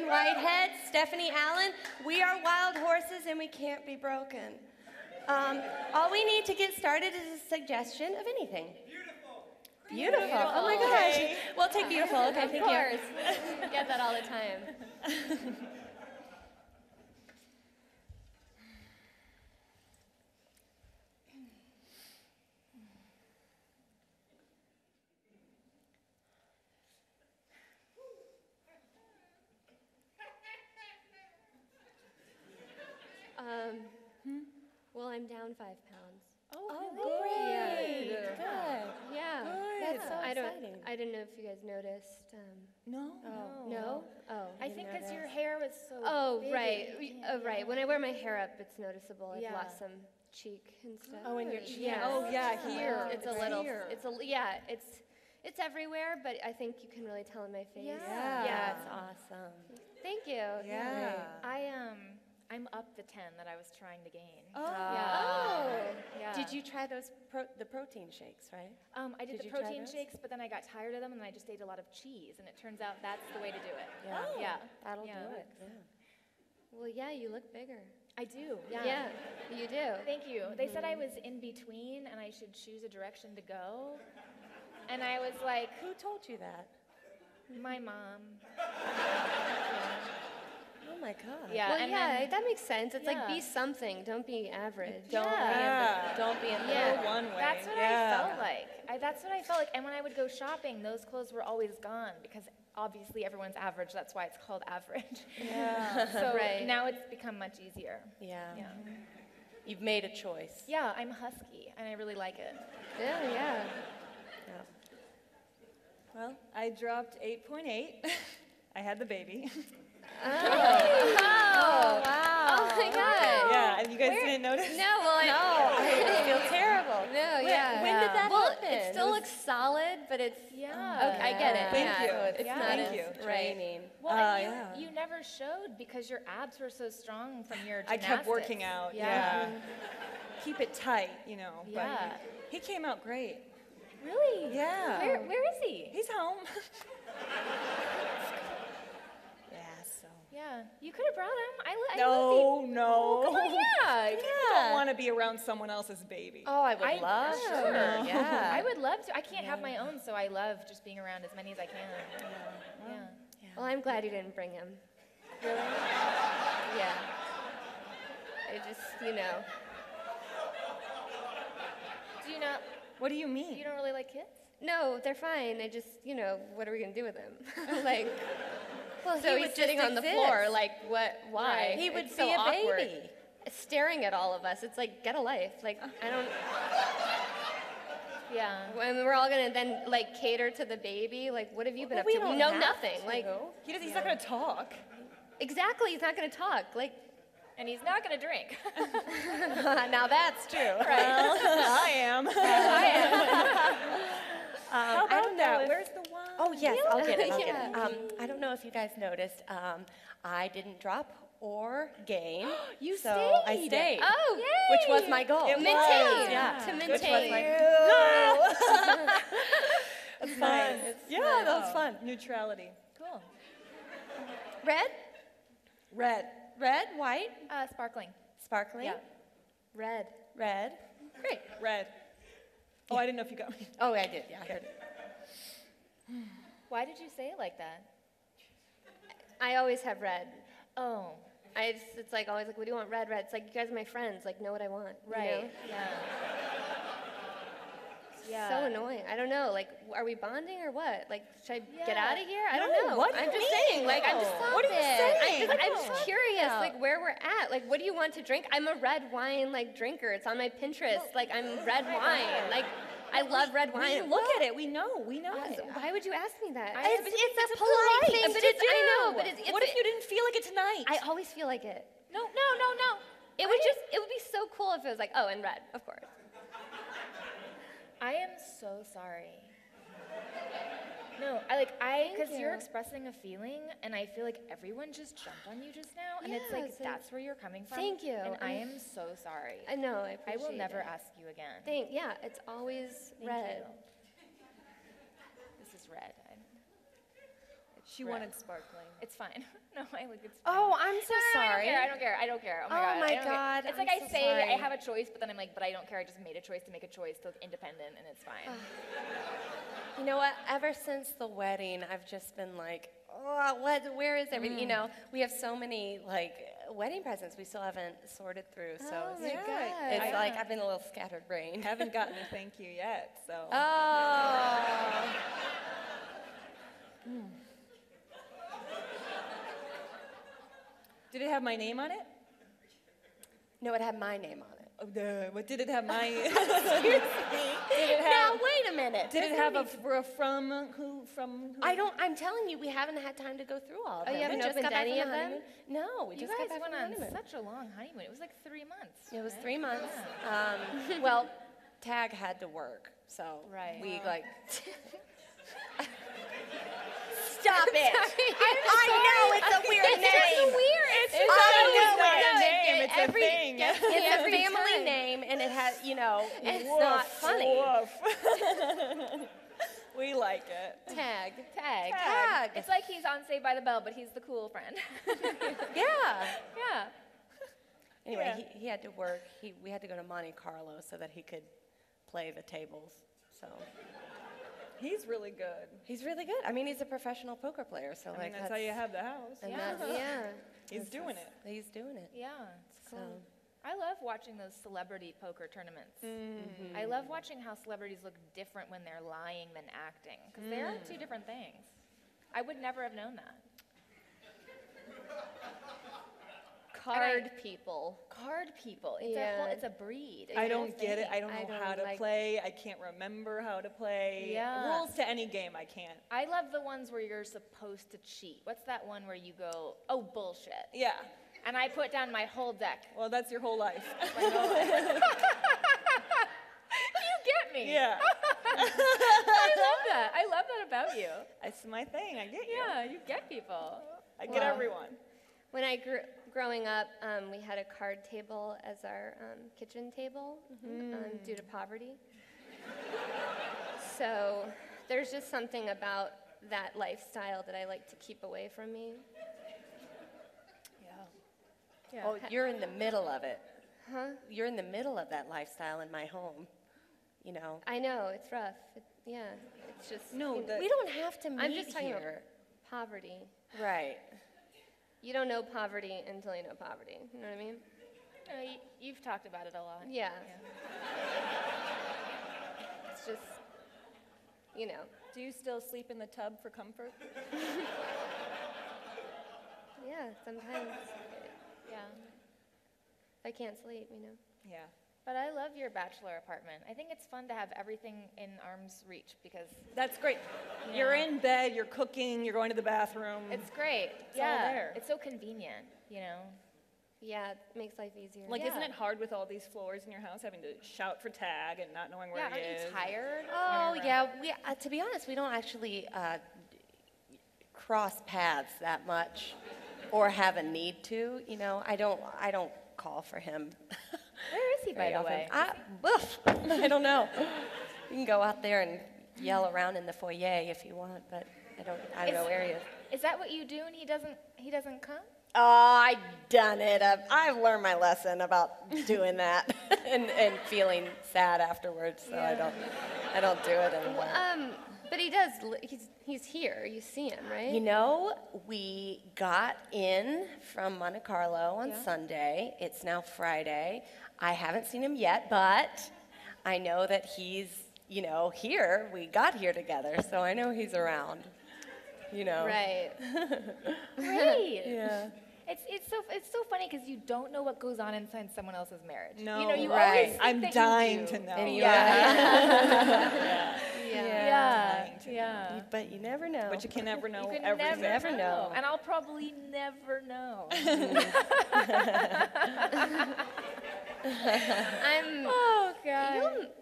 Erin Whitehead, Stephanie Allynne. We are wild horses and we can't be broken. Um, all we need to get started is a suggestion of anything. Beautiful. Beautiful. Oh my gosh. We'll take beautiful. Okay, of thank course. Get that all the time. Um, well, down five pounds. Oh, great. Good. Yeah, Good. that's So I don't. exciting. I didn't know if you guys noticed. Um, No. no. Oh. I think because your hair was so. Oh big right. and We- you Oh right. When I wear my hair up, it's noticeable. I've Yeah. lost some cheek and stuff. Oh, and your cheek. Yeah. Oh, yeah, here. It's a little. here. It's a. Yeah. It's. It's everywhere, but I think you can really tell in my face. Yeah. Yeah. That's awesome. Thank you. Yeah. I um, I'm up the ten that I was trying to gain. Oh. Oh. Yeah. Did you try those pro- the protein shakes, right? Um, I did, Did the protein shakes, but then I got tired of them, and I just ate a lot of cheese, and it turns out that's the way to do it. Yeah. Yeah. That'll Yeah. do it. Yeah. Well, yeah. You look bigger. I do. Yeah. Yeah. You do. Thank you. They said I was in between, and I should choose a direction to go. And I was like, Who told you that? my mom. Oh my God. Yeah. well, and yeah, then- that makes sense. It's like be something. Don't be average. Don't Yeah. be in don't be in Yeah. Go one way. That's what yeah. I felt like. I, that's what I felt like. And when I would go shopping, those clothes were always gone because obviously everyone's average. That's why it's called average. Yeah. so Right. now it's become much easier. Yeah. Yeah. You've made a choice. Yeah, I'm husky and I really like it. Yeah, yeah. Yeah. Well, I dropped 8.8. I had the baby. Oh, wow. Oh my God. yeah, and you guys didn't notice? No, well, I, I feel terrible. no, yeah. when did that well, happen? it still looks solid, but it's Yeah. okay. I get it. Thank yeah. you. It's Yeah. not Thank as you. right. Well, Uh, and you, yeah. you never showed because your abs were so strong from your I kept working out. Yeah. Keep it tight, you know. But Yeah. he, he came out great. Really? Yeah. Where, where is he? He's home. Yeah, You could have brought him. I, li- I no, no. the- Come on, yeah. I don't want to be around someone else's baby. Oh, I would I- love sure. to. Yeah. I would love to. I can't have my own, so I love just being around as many as I can. Yeah. Well, I'm glad you didn't bring him. Really? Yeah. I just, you know. Do you not? What do you mean? You don't really like kids? No, they're fine. I just, you know, what are we gonna do with him? Oh. like, Well, so he he's sitting on the exist. floor, like, what? Why? Right. He would It's be so a awkward. baby. Staring at all of us. It's like, get a life. Like, I don't. Yeah. And we're all gonna then like cater to the baby. Like, what have you been Well, up we to? don't know nothing. to. Like, he does, he's not going to talk. exactly. He's not gonna talk. Like, And he's not gonna drink. now that's true. Well, I am. I about don't know that? if- Where's the wine? Oh yes, I'll get it. I'll Yeah. get it. Um, I don't know if you guys noticed. Um, I didn't drop or gain. You so I stayed. stayed. oh, Which was my goal. It maintain. was, yeah. To Which was maintain. my- That's fun. nice. Yeah, that was fun. Neutrality. cool. Red, Red. red, white, Uh, sparkling. sparkling, Yeah. red. red. Great. Red. Oh, I didn't know if you got me. Oh, I did. Yeah, I heard it. Why did you say it like that? I always have red. Oh, I just, it's like always like, what do you want? Red, red. It's like you guys are my friends. Like, know what I want. you know? right. Yeah. Yeah. So annoying. I don't know. Like, are we bonding or what? Like, should I get out of here? I don't know. what do I'm you just mean? saying. Like, I'm just. No. What are you saying? I'm just, I'm just curious, like, where we're at. Like, what do you want to drink? I'm a red wine like drinker. It's on my Pinterest. Like, I'm red wine. Like, I love red We wine. look at it. We know. We know Why- it. Why would you ask me that? I- it's, it's, it's a polite polite thing but to it's, I know, but it's, it's what if you didn't feel like it tonight? I always feel like it. No, no, no, no. It would just, it would be so cool if it was like, oh, and red, of course. I am so sorry. No, I like I because you. are expressing a feeling, and I feel like everyone just jumped on you just now, and it's Yeah, like it's like- that's where you're coming from. Thank you. And I I'm- so sorry. I know, I appreciate. I will never it. ask you again. Thank, yeah, it's always Thank red. you. Is red. Wanted sparkling. It's fine. no, I like it's. Oh. I'm so No, no, no, sorry. I don't care. I don't care. I don't care. Oh my Oh god. my I don't care. God, It's like I'm I so say sorry. I have a choice, but then I'm like, but I don't care. I just made a choice to make a choice to look independent, and it's fine. You know what? Ever since the wedding, I've just been like, oh, what? Where is everything? Mm. You know, we have so many like wedding presents we still haven't sorted through. So Oh it's, my it's I- like I've been a little scattered brain. Haven't gotten a thank you yet, so. Oh. Did it have my name on it? No, it had my name on it. Oh, duh. What did it have my? did it Now have? wait a minute. Did it have gonna a, be- fr- a from who from? Who? I don't. I'm telling you, we haven't had time to go through all of them. Oh, them. you haven't we just opened got back any from the of them? No, we You just got guys back went from on honeymoon. such a long honeymoon. It was like three months. It was right? three months. Um, well, Tag had to work, so Right. we like. Stop it! I know it's a weird name. It's weird. It's I not know a it. name. It's every- a thing. It's a family time. name, and it has, you know, it's Woof, not funny. woof. we like it. Tag. Tag. Tag. It's like he's on Saved by the Bell, but he's the cool friend. Yeah. yeah. Anyway, Yeah. he, he had to work. He, we had to go to Monte Carlo so that he could play the tables. So He's really good. he's really good. I mean, he's a professional poker player. So I like mean, that's, how you have the house. and Yeah. that's- Yeah. He's doing it. He's doing it. Yeah. It's So. I love watching those celebrity poker tournaments. Mm-hmm. I love watching how celebrities look different when they're lying than acting, because they are Mm. two different things. I would never have known that. Card people. Card people. It's a whole, it's a breed. It's I a whole don't get it. I don't know I don't how to like- play. I can't remember how to play. Yeah. Rules to any game, I can't. I love the ones where you're supposed to cheat. What's that one where you go, oh, bullshit? Yeah. And I put down my whole deck. Well, that's your whole life. You get me. yeah. I love that. I love that about you. It's my thing. I get you. Yeah, you get people. I get Wow. everyone. When I grew growing up, um, we had a card table as our um, kitchen table um, due to poverty. so there's just something about that lifestyle that I like to keep away from me. Yeah. Oh, you're in the middle of it. Huh? You're in the middle of that lifestyle in my home. You know, I know it's rough. It, yeah, it's just No, you know, the- we don't have to meet I'm just talking here. about poverty. Right. You don't know poverty until you know poverty. You know what I mean? Uh, y- you've talked about it a lot. Yeah. It's just, you know, Do you still sleep in the tub for comfort? yeah. Sometimes Yeah. if I can't sleep, you know. Yeah. But I love your bachelor apartment. I think it's fun to have everything in arm's reach because That's great. You're in bed, you're cooking, you're going to the bathroom. it's great. It's all yeah. there. It's so convenient, you know? Yeah, it makes life easier. like, isn't yeah. it hard with all these floors in your house having to shout for tag and not knowing where yeah, he aren't is? you tired? Oh Or- yeah. We, uh, to be honest, we don't actually uh, cross paths that much, or have a need to. You know, I don't. I don't call for him. Is by the way? I, oof, I don't know. You can go out there and yell around in the foyer if you want, but I don't. I don't know where he is. Is that what you do and he doesn't he doesn't come? Oh, I've done it. I've, I've learned my lesson about doing that and, and feeling sad afterwards. So I don't. I don't do it anymore. Um, but he does. He's he's here. You see him, right? You know, we got in from Monte Carlo on Yeah. Sunday. It's now Friday. I haven't seen him yet, but I know that he's, you know, here. We got here together, so I know he's around. You know. Right. Great. Yeah. It's it's so it's so funny because you don't know what goes on inside someone else's marriage. No, you know, you right. always I'm dying you to know. And you- Yeah. Yeah, Dying yeah. But you never know. But you can never know You can everything. never, Never know. and I'll probably never know. I'm. oh God.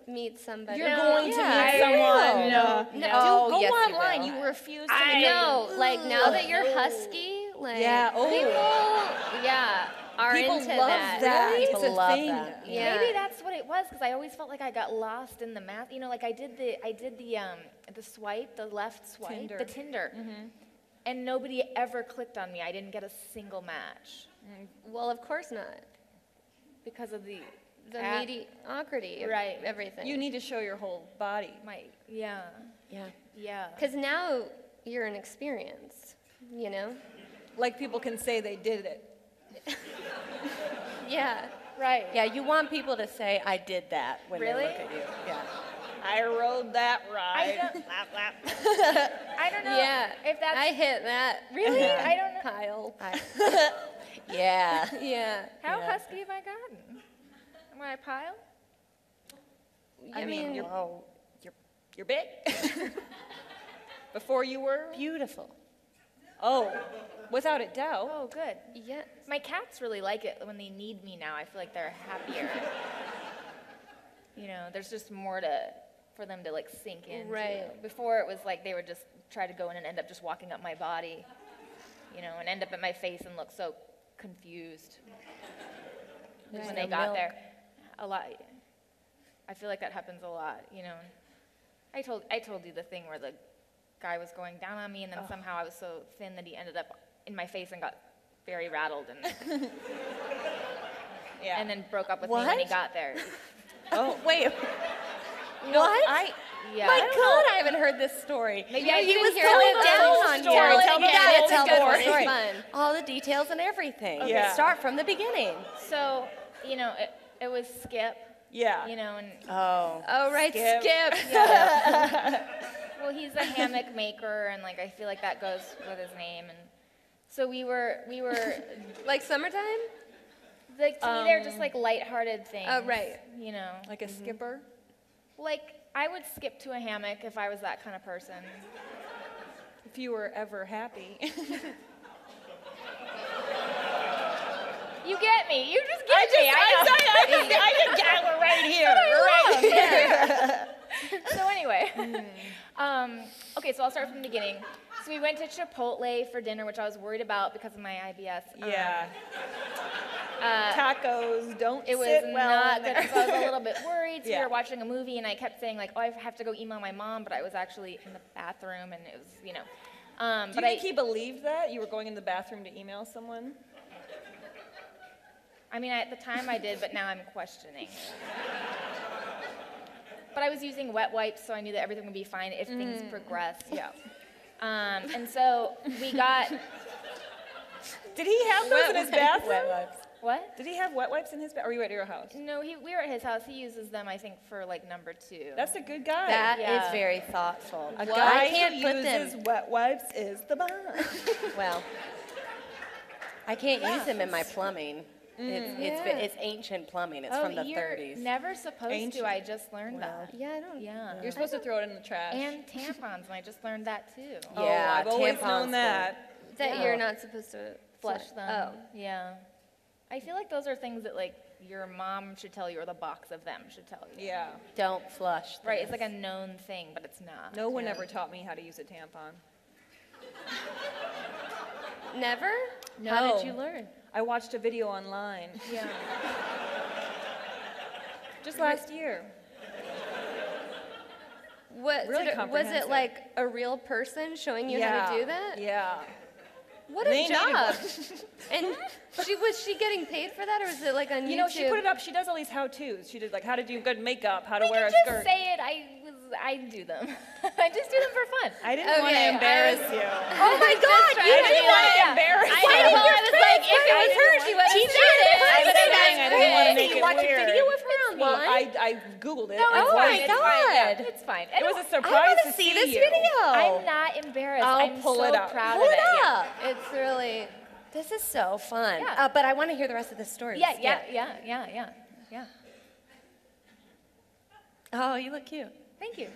You'll meet somebody. You're No, going to yeah. meet I someone. will. No, No. Oh, go yes, you online. will. You, refuse to. I meet know. Like now that you're husky, like Yeah, oh. people, yeah, are People into love that. that. Really? It's People a love thing. that. Yeah. Maybe that's what it was because I always felt like I got lost in the math. You know, like I did the I did the um the swipe, the left swipe, Tinder. the Tinder. and nobody ever clicked on me. I didn't get a single match Well, of course not. Because of the The app. mediocrity of Right. everything. You need to show your whole body. My yeah, yeah. yeah. Because now you're an experience, you know? Like people can say they did it. Yeah. Right. Yeah, you want people to say, I did that when Really? they look at you. Yeah. I rode that I ride. don't, lap, lap. I don't know Yeah. if that's I hit that. really. I don't know. Kyle. I- yeah. Yeah. How Yeah. husky have I gotten? Am I a pile? I, mean, you're, Oh, you're, you're big. Before you were? beautiful. Oh, without a doubt. Oh, good. yeah. My cats really like it when they need me now. I feel like they're happier. you know, there's just more to for them to like sink in. Right. Before it was like they would just try to go in and end up just walking up my body, you know, and end up at my face and look so confused There's when no they got milk. there. A lot. I feel like that happens a lot. You know. I told I told you the thing where the guy was going down on me, and then somehow I was so thin that he ended up in my face and got very rattled and Yeah. and then broke up with me when he got there. oh, Wait. no, what? I, Yeah. My I don't God, I haven't heard this story. Maybe I he was hear telling the down on story. you. Tell You me gotta the tell good the one. story. Fun. All the details and everything. Okay. Yeah. Start from the beginning. So, you know, it, it was Skip, yeah. you know, and Oh. Oh, right, Skip. skip. well, he's a hammock maker, and like I feel like that goes with his name. And so we were, we were, Like summertime? like to me, they're just um, like lighthearted things. Oh, right. You know, Like a mm-hmm. skipper? like I would skip to a hammock if I was that kind of person. If you were ever happy. You get me. You just get me. I know. I can get we're right here. Right here. so anyway, um, okay, so I'll start from the beginning. So we went to Chipotle for dinner, which I was worried about because of my IBS. Um, Yeah. uh, Tacos don't it was sit well not good. So I was a little bit worried. So Yeah. we were watching a movie, and I kept saying like, "Oh, I have to go email my mom," but I was actually in the bathroom, and it was, you know. Um, Do but you think I, he believed that? You were going in the bathroom to email someone? I mean, at the time I did, but now I'm questioning. but I was using wet wipes, so I knew that everything would be fine if things progressed. Yeah. Um, and so we got Did he have those in his bathroom? Wet wipes. what? Did he have wet wipes in his bathroom? Or were you at your house? No, he, we were at his house. He uses them, I think, for like number two. That's a good guy. That is Yeah. very thoughtful. a I guy can't who put uses them. wet wipes is the bomb. Well, I can't use them in my plumbing. It's, mm. it's, Yeah. it's ancient plumbing. It's oh, from the you're 30s. never supposed Ancient. to. I just learned that. Yeah, I don't. Yeah. You're supposed to throw it in the trash. And tampons, and I just learned that too. oh, Yeah, I've always tampons known go- that. That Yeah. you're not supposed to Flush flush them. Oh. Yeah. I feel like those are things that like your mom should tell you, or the box of them should tell you. Yeah. Don't flush. Right, it's like a known thing, but it's not. No one Yeah. ever taught me how to use a tampon. Never? No. How did you learn? I watched a video online Yeah. just last year. What? Really it- was it like a real person showing you yeah. how to do that? Yeah. What a job! and she was she getting paid for that, or was it like on You YouTube? know, she put it up. She does all these how-tos. She did like how to do good makeup, how to We wear a just skirt. say it. I. I do them. I just do them for fun. I didn't want to Okay, I embarrass was- you. Oh my God! You didn't want to embarrass I you. know. I was like, if it I was her, she would have She said it. I was saying I didn't want to make You it watched a weird. video of her Well, online? I, I googled it. No, Oh my fine. it. It's fine. Yeah, God. it's fine. It was a I surprise want to to see this video. I'm not embarrassed. I'll I'm pull so it up. proud Pull of it it. up. It's really. This is so fun. Yeah. Uh, but I want to hear the rest of the story. Yeah, yeah, yeah, yeah, yeah, yeah. Oh, you look cute. Thank you.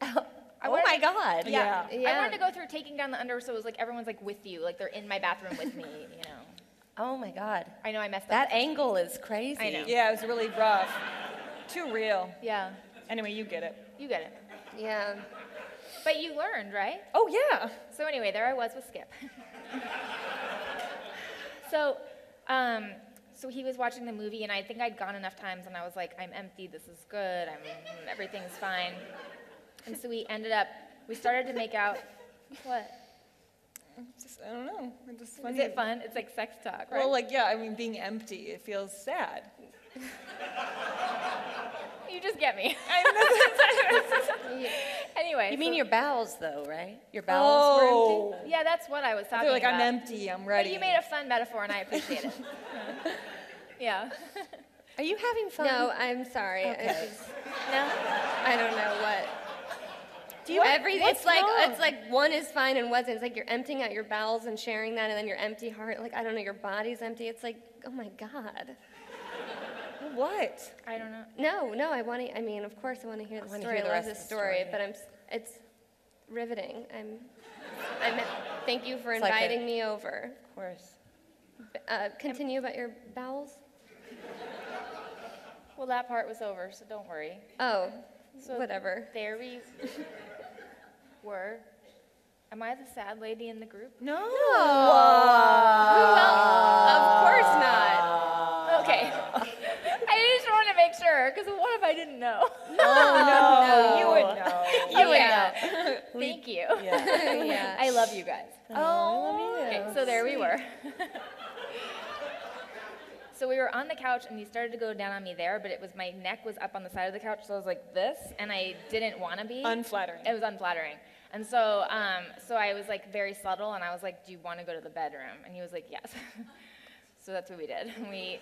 Oh, I oh my to- God. Yeah. I Yeah. wanted to go through taking down the under, so it was like everyone's like with you, like they're in my bathroom with me. You know. Oh my God. I know I messed That up. That angle is crazy. I know. Yeah, it was really rough. Too real. Yeah, Anyway, you get it. you get it. Yeah. But you learned, right? Oh yeah. So anyway, there I was with Skip. so, um, so he was watching the movie, and I think I'd gone enough times, and I was like, I'm empty. This is good. I'm everything's fine. And so we ended up. We started to make out What? Just, I don't know. It's just Is it fun? It's like sex talk, right? Well, like, yeah, I mean, being empty, it feels sad. you just get me. anyway. You mean so- your bowels, though, right? Your bowels were Oh. empty? Yeah, that's what I was talking I talking feel like about. I'm empty. I'm ready. But you made a fun metaphor, and I appreciate it. yeah. Are you having fun? No, I'm sorry. Okay. It's just, No. I don't know what. Do you Every, what's it's like wrong? it's like one is fine and wasn't. It's like you're emptying out your bowels and sharing that, and then your empty heart. Like I don't know, your body's empty. It's like, oh my god. What? I don't know. No, no, I want to. I mean, of course, I want to hear the wanna story. hear the I love rest this of the story, story, but I'm. s- It's riveting. I'm. I'm. Thank you for It's like a- inviting me over. Of course. Uh, continue about your bowels. Well, that part was over, so don't worry. Oh, So whatever. There we were. Am I the sad lady in the group? No. Of course wanted to make sure, because what if I didn't know? Oh, no. You would know. You would yeah. know. Thank you. Yeah. yeah. I love you guys. Oh, Okay, so there we were. so we were on the couch and he started to go down on me there, but it was my neck was up on the side of the couch, so I was like this, and I didn't want to be. Unflattering. It was unflattering. And so, um, so I was like very subtle, and I was like, "Do you want to go to the bedroom?" And he was like, "Yes." so that's what we did. We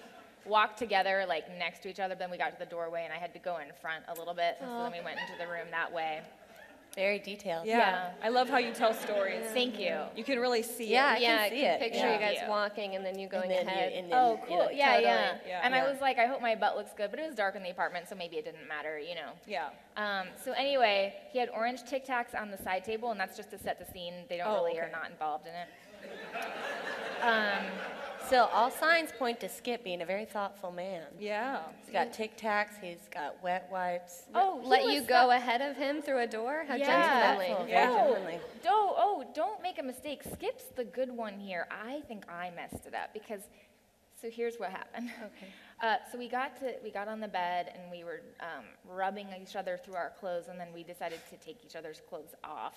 walked together, like next to each other. But then we got to the doorway, and I had to go in front a little bit. So then we went into the room that way. Very detailed. Yeah. Yeah. I love how you tell stories. Thank you. You can really see Yeah, I it. yeah, can see it. picture Yeah. you guys Yeah. walking and then you going and then ahead. You, and then, Oh, you cool. know, yeah, totally. yeah, Yeah. And I was like, I hope my butt looks good, but it was dark in the apartment, so maybe it didn't matter, you know. Yeah. Um, so anyway, he had orange Tic Tacs on the side table, and that's just to set the scene. They don't Oh, really are not involved in it. Um, Still, all signs point to Skip being a very thoughtful man. Yeah. He's got Tic Tacs. He's got wet wipes. oh, he Let you so- go ahead of him through a door? How Yeah. gentlemanly. Thoughtful, Yeah. Very gentlemanly. Don't, oh, don't make a mistake. Skip's the good one here. I think I messed it up because. So here's what happened. Okay. Uh, so we got to we got on the bed and we were um, rubbing each other through our clothes, and then we decided to take each other's clothes off.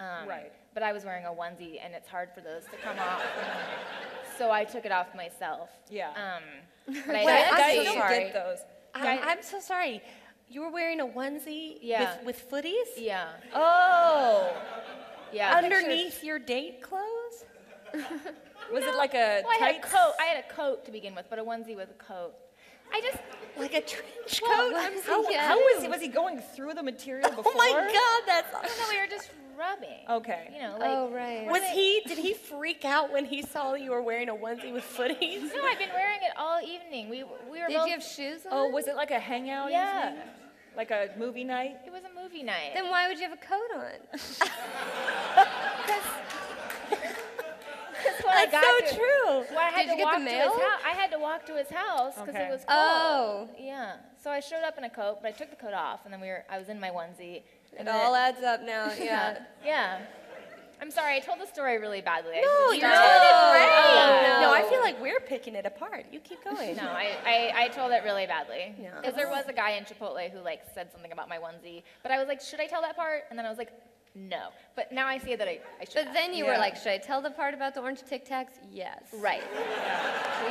Um, Right. But I was wearing a onesie, and it's hard for those to come off. so I took it off myself. Yeah. Um, but I Wait, did I'm so don't sorry. get those. I, Guy- I'm so sorry. You were wearing a onesie Yeah. with, with footies Yeah. Oh. Yeah. underneath your date clothes? Was it like a Well, I had a tight coat. I had a coat to begin with, but a onesie with a coat. I just Like a trench coat? I'm how- How was he? Was he going through the material before? Oh my God, that's. I don't know. We were just rubbing. Okay. You know, like. Oh, right. Was he? Did he freak out when he saw you were wearing a onesie with footies? No, I've been wearing it all evening. We we were Did both. you have shoes oh, on? Oh, was it like a hangout Yeah. evening? Like a movie night? It was a movie night. Then why would you have a coat on? That's when I got so to, true. Well, I had Did you to get the walk to mail? his house. I had to walk to his house because Okay. it was cold. Oh. Yeah. So I showed up in a coat, but I took the coat off, and then we were. I was in my onesie. It all adds up now. Yeah. Yeah. I'm sorry. I told the story really badly. No, you're doing it great. Oh, No, no. I feel like we're picking it apart. You keep going. No, I, I, I told it really badly. Yeah. Because there was a guy in Chipotle who like said something about my onesie, but I was like, should I tell that part? And then I was like, no. But now I see that I, I should. But then you Yeah. were like, should I tell the part about the orange Tic Tacs? Yes. right.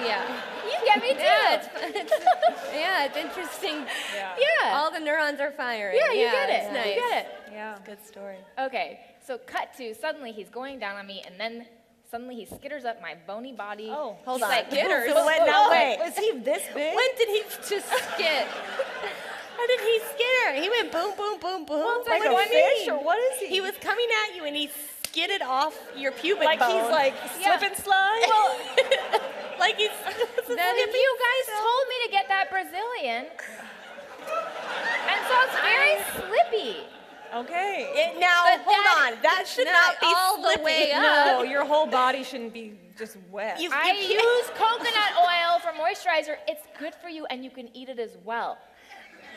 Yeah. You get me too. Yeah, it's, it's, yeah, it's interesting. Yeah. Yeah. All the neurons are firing. yeah, you get it. It's nice. You get it. Yeah. Good story. Okay, so cut to suddenly he's going down on me, and then suddenly he skitters up my bony body. Oh, Hold He's on. Like, Skitters? Boom, Wait, boom, now boom. wait. Was he this big? When did he Just skit. How did he skitter? He went boom, boom, boom, boom. like what a fish, or what is he? He was coming at you and he skidded off your pubic like bone. he's like Yeah. slip and slide. like he's. Then if you guys told me to get that Brazilian, and so it's very slippy. okay. It, now But hold that- on. That should not not, be all the way up. No, your whole body shouldn't be just wet. You- I use coconut oil for moisturizer. It's good for you, and you can eat it as well.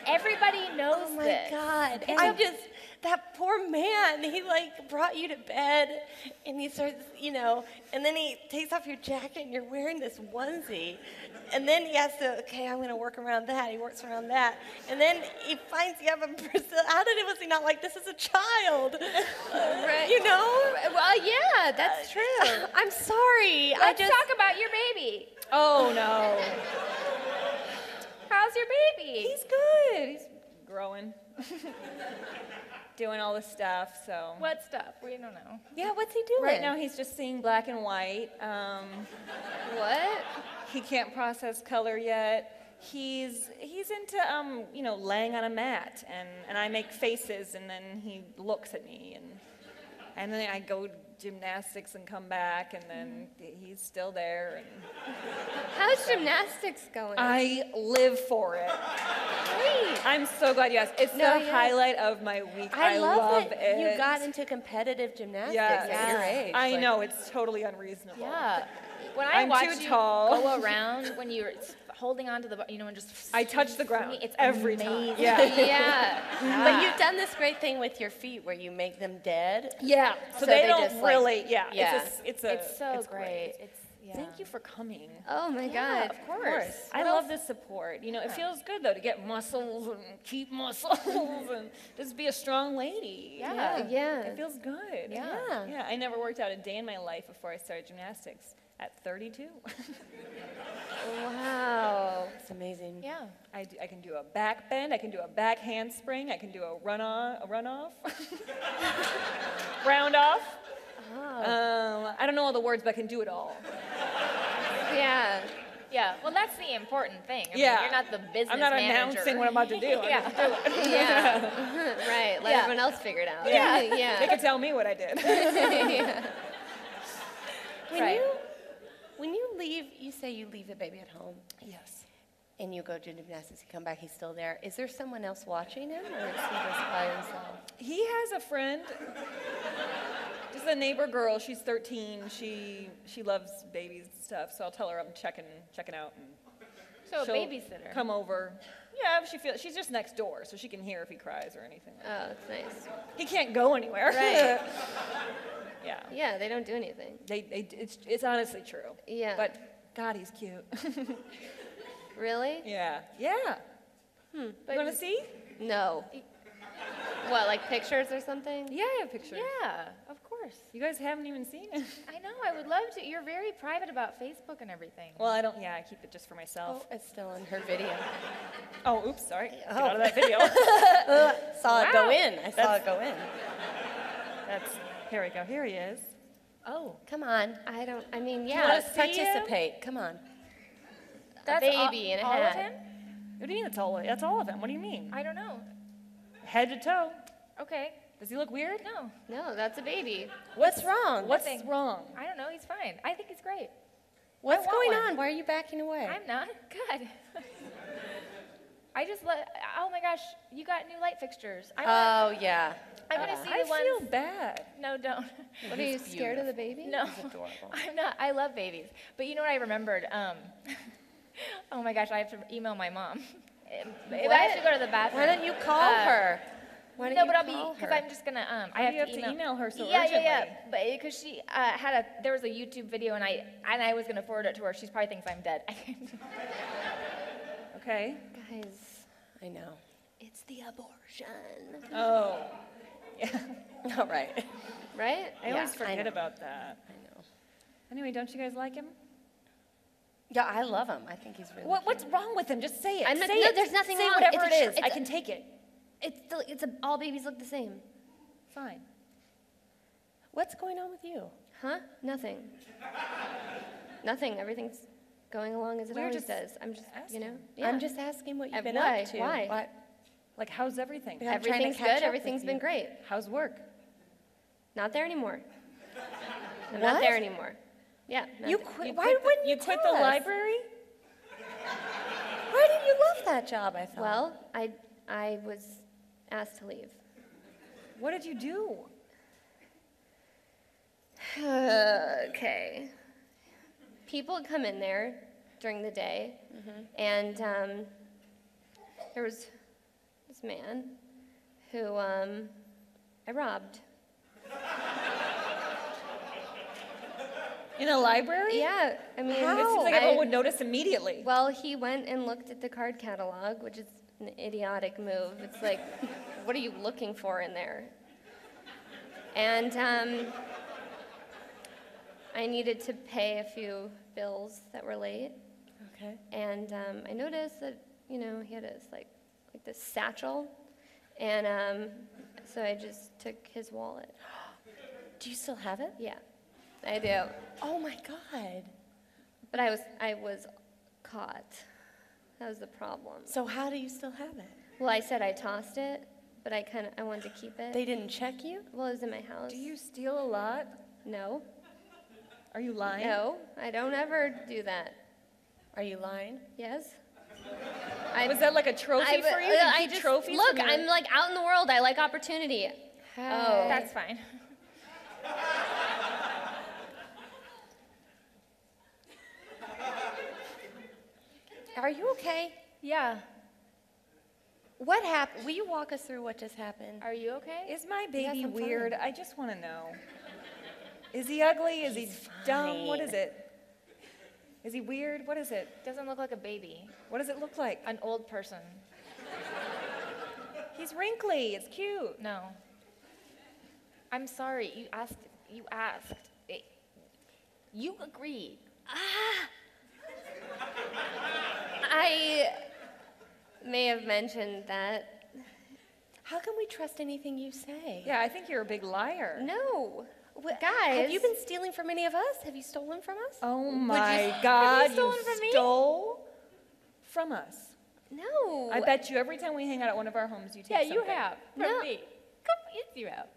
Everybody knows Oh my this. God. It's I'm just. that poor man, he like brought you to bed and he starts, you know, and then he takes off your jacket and you're wearing this onesie. And then he has to, okay, I'm going to work around that. He works around that. And then he finds you have a Brazil. How did it, was he not like, this is a child? Right. You know? Well, yeah, that's true. I'm sorry. I Let's just. talk about your baby. Oh no. How's your baby? He's good. He's growing. Doing all the stuff, so. what stuff? We don't know. Yeah, what's he doing? Right now he's just seeing black and white. Um, What? he can't process color yet. He's he's into um, you know laying on a mat and, and I make faces and then he looks at me and and then I go gymnastics and come back and then he's still there and How's gymnastics going? I live for it. I'm so glad you asked. It's No, the yeah. highlight of my week. I, love, it. that you got into competitive gymnastics Yes. at your age. I Like, know it's totally unreasonable. Yeah. When I I'm watch too you tall. go around when you're s- on to the, bar- you know, and just. I touch the ground It's every time. amazing. Yeah. yeah. But you've done this great thing with your feet where you make them dead. Yeah. So, So they, they don't just, like- really. yeah. Yeah. It's a, it's a. It's so it's great. It's yeah. Thank you for coming. Oh my Yeah, God. of course. I love this support. You know, it feels good though to get muscles and keep muscles and just be a strong lady. Yeah. Yeah. It feels good. Yeah. Yeah. Yeah. I never worked out a day in my life before I started gymnastics at 32. Wow. It's amazing. Yeah. I, do, I can do a back bend. I can do a back handspring. I can do a run on, a run off, round off. Um, I don't know all the words, but I can do it all. Yeah. Yeah. Well, that's the important thing. I mean, Yeah. you're not the business I'm not manager. announcing what I'm about to do. I'm yeah. just doing it. Yeah. right. Let Yeah. everyone else figure it out. Yeah. yeah. They could tell me what I did. When Right. you leave, you say you leave the baby at home yes. and you go to gymnastics. You come back, he's still there. Is there someone else watching him, or is he just by himself? He has a friend. Just a neighbor girl. She's 13. She she loves babies and stuff. So I'll tell her I'm checking checking out and So a she'll babysitter. come over. Yeah, she feels she's just next door, so she can hear if he cries or anything. Oh, that's nice. He can't go anywhere. Right. yeah. Yeah, they don't do anything. They, they, it's, it's honestly true. Yeah. But God, he's cute. Really? yeah. Yeah. Hmm. you want to see? No. What, like pictures or something? Yeah, I have pictures. Yeah, of course. You guys haven't even seen it. I know. I would love to. You're very private about Facebook and everything. Well, I don't. Yeah, I keep it just for Oh, myself. it's still in her video. Oh, oops, sorry. Get Oh. out of that video. saw it go in. I saw That's- it go in. That's. Here we go. Here he is. Oh, come on. I don't, I mean, wanna yeah. see him? Participate. Come on. That's baby all, in a all hat. of him? What do you mean? That's all. That's all of him. What do you mean? I don't know. Head to toe. Okay. Does he look weird? No, No, that's a baby. What's wrong? What's Nothing. wrong? I don't know. He's fine. I think he's great. What's going one. on? Why are you backing away? I'm not. Good. I just let. Oh my gosh, you got new light fixtures. I want, oh yeah. I want to see I the ones. feel bad. No, don't. What are you scared of the baby? No, He's adorable. I'm not. I love babies. But you know what I remembered? Um, oh my gosh, I have to email my mom. If if I have to go to the bathroom. Why don't you call uh, her? Why don't no, you but I'll call be because her? I'm just gonna. Um, I Why have, do you to, have to email. email her so yeah, yeah, yeah. urgently? But because she uh, had a there was a YouTube video and I and I was gonna forward it to her. She probably thinks I'm dead. Okay. Guys, I know. it's the abortion. Oh. Yeah. All right. Right? I Yeah, always I forget know. about that. I know. Anyway, don't you guys like him? Yeah, I love him. I think he's really. What, what's wrong with him? Just say it. I'm not- say no, it. there's nothing say wrong. whatever It's a it tr- is. it's I a- can take it. It's the, it's a, all babies look the same. Fine. What's going on with you? Huh? Nothing. Nothing. Everything's going along as it We were always just does. I'm just, you know. asking. I'm just asking what you've been why? up to. Why? What? Like, how's everything? Yeah. I'm trying to Everything's good. Everything's been you. great. How's work? Not there anymore. I'm not there anymore. Yeah. You quit. You Why the- wouldn't you, quit the us? library? Why didn't you love that job? I thought. Well, I, I was asked to leave. What did you do? okay. People come in there during the day, Mm-hmm. and um, there was this man who um, I robbed. In a library? Yeah, I mean, It seems like I- everyone would notice immediately. Well, he went and looked at the card catalog, which is an idiotic move. It's like, what are you looking for in there? And um, I needed to pay a few bills that were late, Okay. and um, I noticed that you know he had this like like this satchel, and um, so I just took his wallet. Do you still have it? Yeah, I do. Oh my God. But I was I was caught. That was the problem. So how do you still have it? Well, I said I tossed it, but I kind of I wanted to keep it. They didn't check you? well, it was in my house. Do you steal a lot? No, Are you lying? no, I don't ever do that. Are you lying? Yes. I, Was that like a trophy I, for you? uh, You I just trophies look. your- I'm like out in the world. I like opportunity. Oh, That's fine. Are you okay? Yeah. What happened? Will you walk us through what just happened? Are you okay? Is my baby weird? I just want to know. Is he ugly? Is he dumb? What is it? Is he weird? What is it? Doesn't look like a baby. What does it look like? An old person. He's wrinkly. It's cute. No. I'm sorry. You asked. You asked. It- you agreed. Ah. I may have mentioned that. How can we trust anything you say? Yeah, I think you're a big liar. No, What- guys. Have you been stealing from any of us? Have you stolen from us? Oh my God! stolen from me? stole from us. No. I bet you every time we hang out at one of our homes, you take Yeah, you have. From No. me. Come, yes, you have.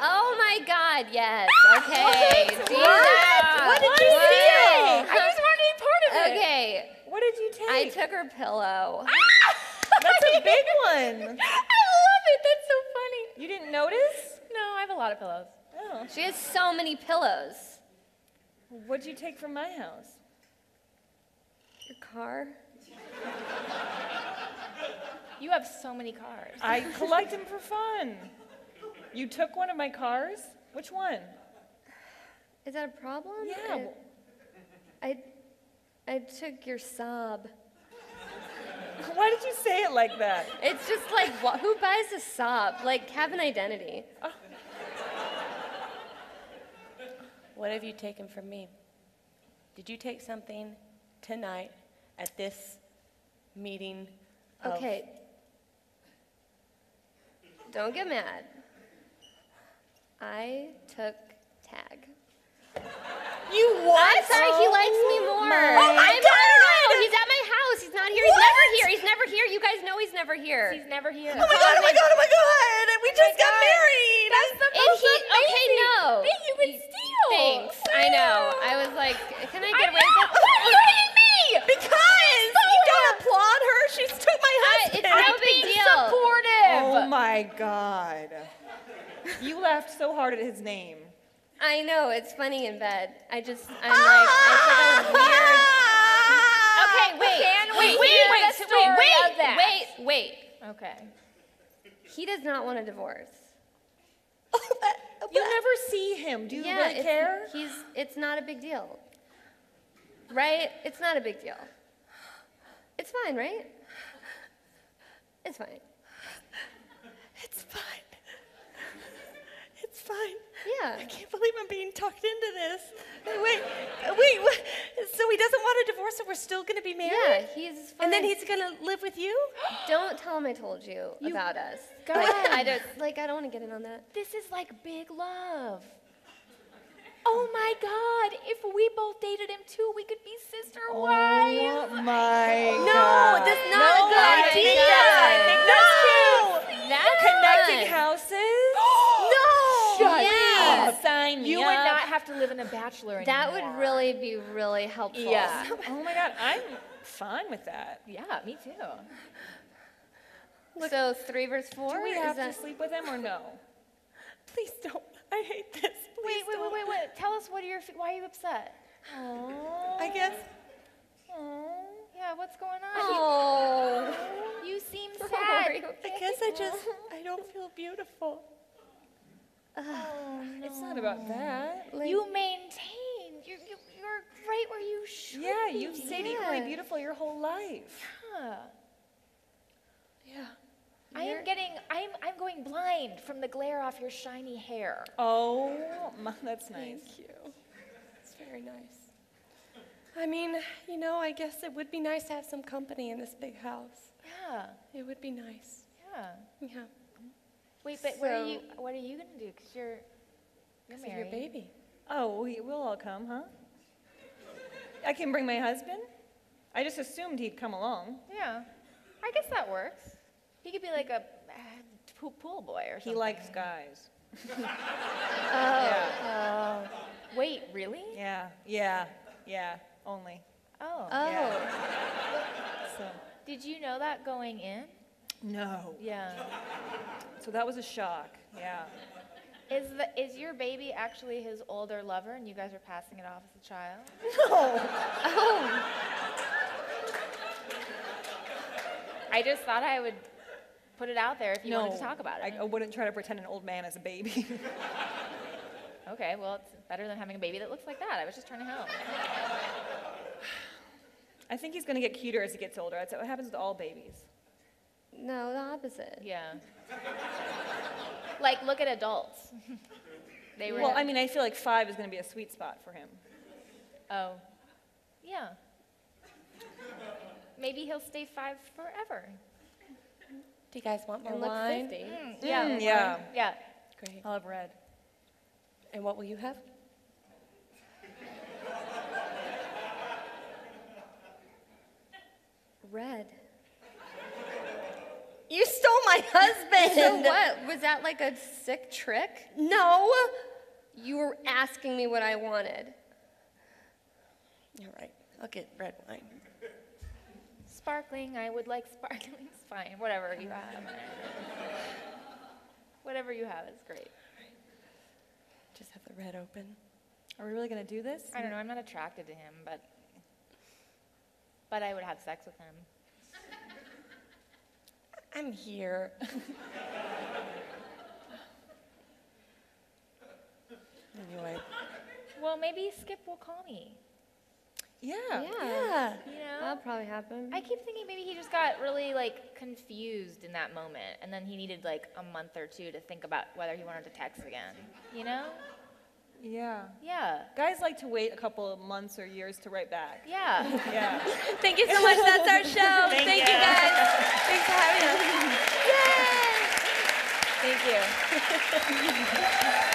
Oh my God! Yes. Okay. See that? What did you Wow. I just wanted to be part of it. Okay. What did you take? I took her pillow. Ah! That's a big one. I love it. That's so funny. You didn't notice? No, I have a lot of pillows. Oh. She has so many pillows. What'd you take from my house? Your car? You have so many cars. I collect them for fun. You took one of my cars? Which one? Is that a problem? Yeah. I, I, I took your Saab. Why did you say it like that? It's just like, wh- who buys a Saab? Like, have an identity. Oh. What have you taken from me? Did you take something tonight at this meeting? of- Okay. Don't get mad. I took tag. You what? I'm sorry, he likes me oh more. Oh my I'm, I don't know. He's at my house. He's not here. He's never here. He's never here. You guys know he's never here. He's never here. Oh my god, oh my god, oh my god! We oh just got married! That's the and most he, okay, no. thing you would He- steal. Thanks. I know. I was like, can I get I away know. with Why are you this? hitting me? Because you don't applaud her. She took my I- husband. it's no big deal. Supportive. Oh my God. You laughed so hard at his name. I know. It's funny in bed. I just, I'm like, it's like a weird. Okay, wait. Can we wait, wait, hear wait, the wait, wait, of that? wait, wait. Okay. He does not want a divorce. You never see him. Do you yeah, really care? He's. It's not a big deal. Right? It's not a big deal. It's fine, right? It's fine. It's fine. It's fine. Yeah. I can't believe I'm being talked into this. Wait, wait, what? So he doesn't want a divorce and we're still going to be married? Yeah, he's fine. And then he's going to live with you? Don't tell him I told you, about us. Go like, ahead. I don't. Like I don't want to get in on that. This is like big love. Oh my God! If we both dated him too, we could be sister oh wives. Oh my No, God. that's not a No, good I idea. think I think that's cute. That's Connecting fun. houses? no! Shut Yeah. up. Sign me You up. would not have to live in a bachelor That would really be really helpful. Yeah. Oh my God, I'm fine with that. Yeah, me too. Look, So three verse four. Do we have that- to sleep with him or no? Please don't. I hate this. Please Wait, wait, don't. wait, wait, wait. Tell us what are your, fe- why are you upset? Oh I guess. Yeah, what's going on? Oh. You seem Are sad. you I guess I just, I don't feel beautiful. Oh, it's not about that. Like, you maintain. You're, you're, you're right where you should Yeah, be. you've stayed equally beautiful your whole life. Yeah. Yeah. I am getting. I'm. I'm going blind from the glare off your shiny hair. Oh, that's nice. Thank you. It's very nice. I mean, you know, I guess it would be nice to have some company in this big house. Yeah. It would be nice. Yeah. Yeah. Wait, but what are So- you? What are you gonna do? Cause you're. You're Because of your married. baby. Oh, we, we'll all come, huh? I can bring my husband? I just assumed he'd come along. Yeah. I guess that works. He could be like a uh, pool, pool boy or something. He likes guys. Oh. Wait, really? Yeah, yeah, yeah, only. Oh. oh, Yeah. So, Did you know that going in? No. Yeah. So that was a shock, yeah. Is the is your baby actually his older lover, and you guys are passing it off as a child? No. oh. I just thought I would put it out there if you no. wanted to talk about it. I, I wouldn't try to pretend an old man is a baby. Okay, well, it's better than having a baby that looks like that. I was just trying to help. I think he's gonna get cuter as he gets older. That's what happens with all babies. No, the opposite. Yeah. like, look at adults. they were. Well, I mean, I feel like five is gonna be a sweet spot for him. oh. Yeah. Maybe he'll stay five forever. Do you guys want more And look wine? 50. Mm, yeah. Mm, yeah. Yeah. Great. I'll have red. And what will you have? Red. You stole my husband. So what? Was that like a sick trick? No. You were asking me what I wanted. You're right. I'll get red wine. Sparkling, I would like sparkling. It's fine. Whatever you have. Whatever you have is great. Just have the red open. Are we really gonna do this? I don't know. I'm not attracted to him, but but I would have sex with him. I'm here. anyway. Well, maybe Skip will call me. Yeah. Yeah. Yeah. You know. That'll probably happen. I keep thinking maybe he just got really like confused in that moment, and then he needed like a month or two to think about whether he wanted to text again. You know? Yeah. Yeah. Guys like to wait a couple of months or years to write back. Yeah. Yeah. Thank you so much. That's our show. Thank Thank, you. you. guys. Thanks for having us. Yay! Thank you.